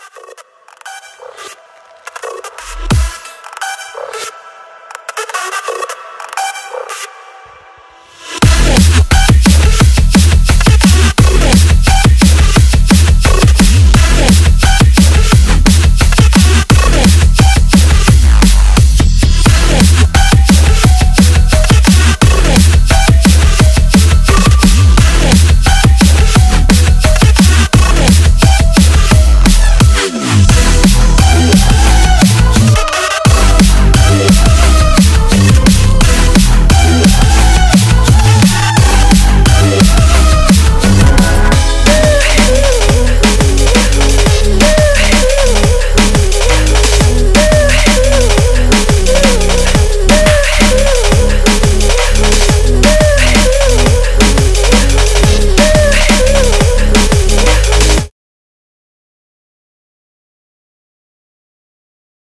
you